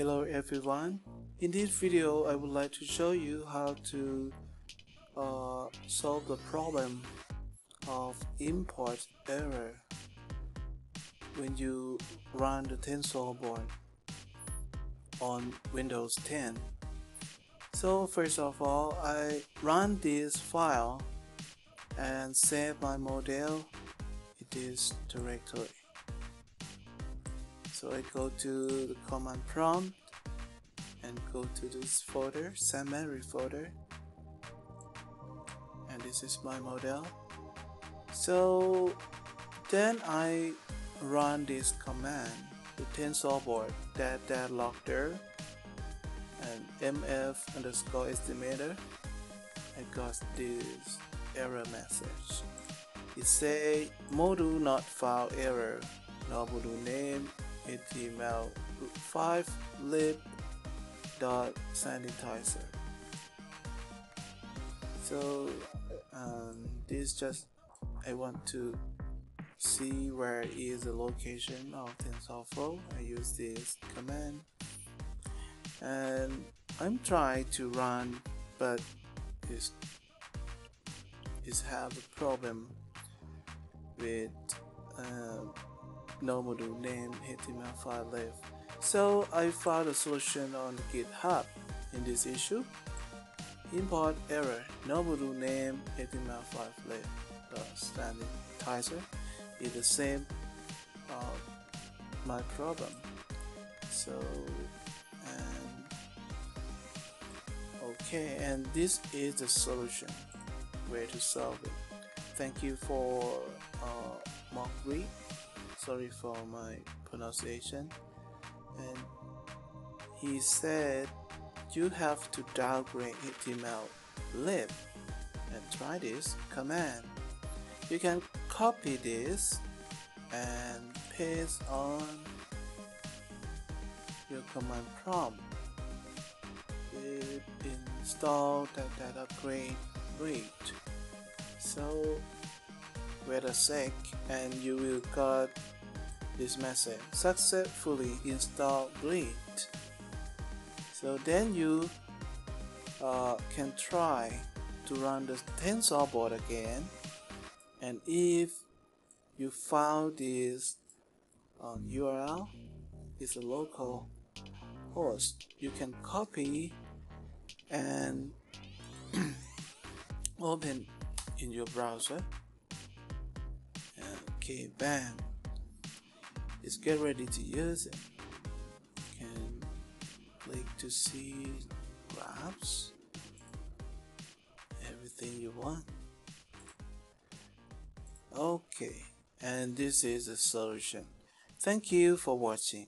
Hello everyone. In this video I would like to show you how to uh, solve the problem of import error when you run the TensorBoard on Windows 10. So first of all I run this file and save my model in this directory so I go to the command prompt and go to this folder SAMary folder and this is my model. So then I run this command the TensorBoard that that logger and mf underscore estimator. I got this error message. It say module not found error no module name html5 lib dot sanitizer. So um, this just I want to see where is the location of TensorFlow I use this command. And I'm trying to run but it's, it's have a problem with uh, no module name HTML5lib. So I found a solution on GitHub in this issue. Import error, no module name HTML5 left. The sanitizer is the same uh, my problem. So and okay, and this is the solution where to solve it. Thank you for uh, Mark sorry for my pronunciation. And he said you have to downgrade HTML lib and try this command. You can copy this and paste on your command prompt. It install that, upgrade rate. So wait a sec and you will got this message successfully. Installed grid so then you uh, can try to run the TensorBoard again. And if you found this URL is a local host you can copy and open in your browser okay bam. Let's get ready to use it. You can click to see graphs. Everything you want. Okay and this is the solution. Thank you for watching